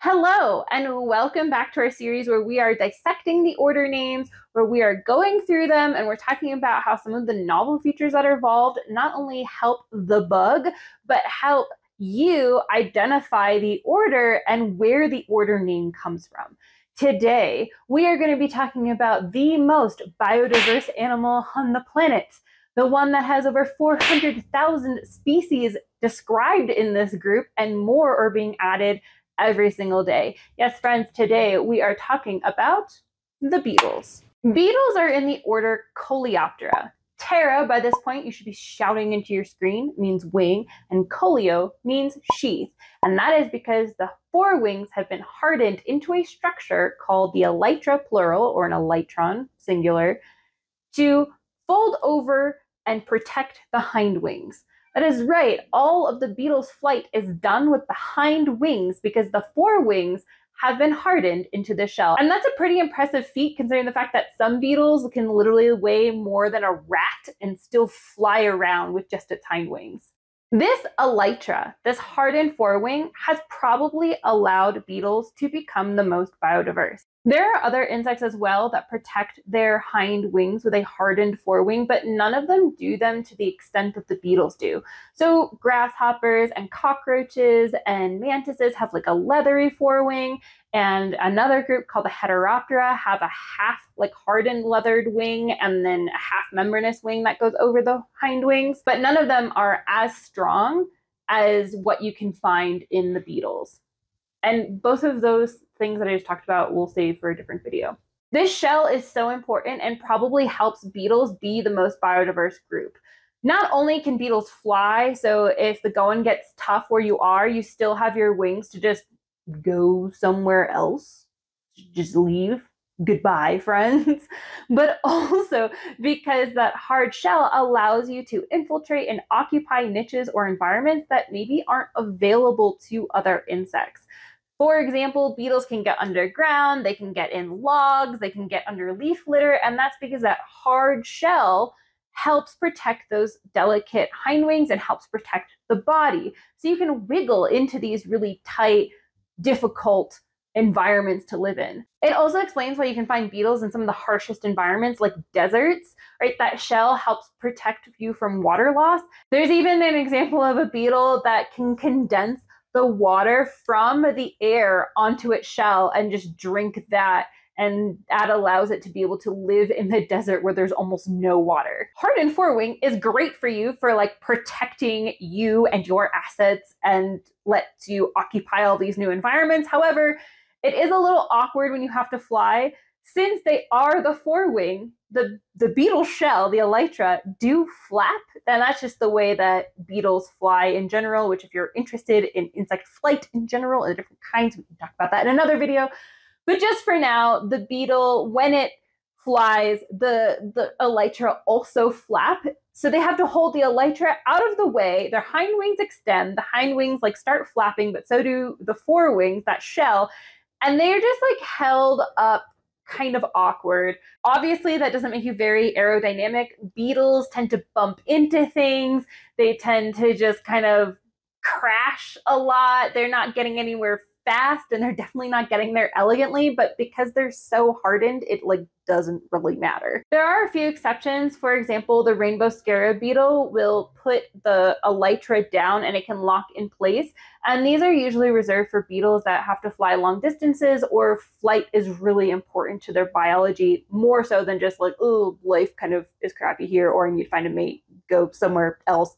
Hello, and welcome back to our series where we are dissecting the order names, where we are going through them and we're talking about how some of the novel features that are involved not only help the bug, but help you identify the order and where the order name comes from. Today, we are going to be talking about the most biodiverse animal on the planet, the one that has over 400,000 species described in this group, and more are being added every single day. Yes, friends, today we are talking about the beetles. Hmm. Beetles are in the order Coleoptera. Ptera, by this point, you should be shouting into your screen, means wing, and coleo means sheath. And that is because the forewings have been hardened into a structure called the elytra plural, or an elytron singular, to fold over and protect the hind wings. That is right. All of the beetle's flight is done with the hind wings because the forewings have been hardened into the shell. And that's a pretty impressive feat considering the fact that some beetles can literally weigh more than a rat and still fly around with just its hind wings. This elytra, this hardened forewing, has probably allowed beetles to become the most biodiverse. There are other insects as well that protect their hind wings with a hardened forewing, but none of them do them to the extent that the beetles do. So grasshoppers and cockroaches and mantises have like a leathery forewing, and another group called the Heteroptera have a half like hardened leathered wing and then a half membranous wing that goes over the hind wings, but none of them are as strong as what you can find in the beetles. And both of those things that I just talked about we'll save for a different video. This shell is so important and probably helps beetles be the most biodiverse group. Not only can beetles fly, so if the going gets tough where you are, you still have your wings to just go somewhere else, just leave. Goodbye, friends. But also because that hard shell allows you to infiltrate and occupy niches or environments that maybe aren't available to other insects. For example, beetles can get underground, they can get in logs, they can get under leaf litter, and that's because that hard shell helps protect those delicate hind wings and helps protect the body. So you can wiggle into these really tight, difficult environments to live in. It also explains why you can find beetles in some of the harshest environments like deserts, right? That shell helps protect you from water loss. There's even an example of a beetle that can condense the water from the air onto its shell and just drink that and that allows it to be able to live in the desert where there's almost no water. Hardened forewing is great for you for like protecting you and your assets and lets you occupy all these new environments. However, it is a little awkward when you have to fly since they are the forewing the the beetle shell, the elytra, do flap, and that's just the way that beetles fly in general. Which, if you're interested in insect flight in general and the different kinds, we can talk about that in another video. But just for now, the beetle, when it flies, the the elytra also flap. So they have to hold the elytra out of the way. Their hind wings extend. The hind wings like start flapping, but so do the forewings, that shell, and they're just like held up kind of awkward. Obviously, that doesn't make you very aerodynamic. Beetles tend to bump into things, they tend to just kind of crash a lot. They're not getting anywhere fast and they're definitely not getting there elegantly, but because they're so hardened, it like doesn't really matter. There are a few exceptions. For example, the rainbow scarab beetle will put the elytra down and it can lock in place. And these are usually reserved for beetles that have to fly long distances or flight is really important to their biology, more so than just like, oh, life kind of is crappy here or I need to find a mate, go somewhere else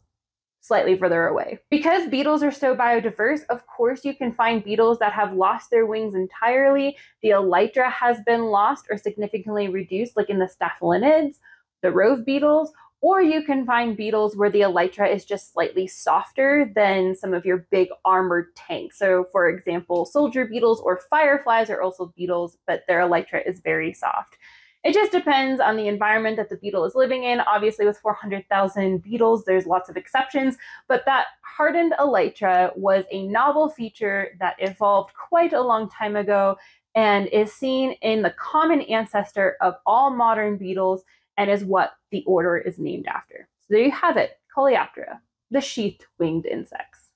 slightly further away. Because beetles are so biodiverse, of course, you can find beetles that have lost their wings entirely. The elytra has been lost or significantly reduced, like in the staphylinids, the rove beetles, or you can find beetles where the elytra is just slightly softer than some of your big armored tanks. So, for example, soldier beetles or fireflies are also beetles, but their elytra is very soft. It just depends on the environment that the beetle is living in. Obviously, with 400,000 beetles, there's lots of exceptions, but that hardened elytra was a novel feature that evolved quite a long time ago and is seen in the common ancestor of all modern beetles and is what the order is named after. So there you have it, Coleoptera, the sheath winged insects.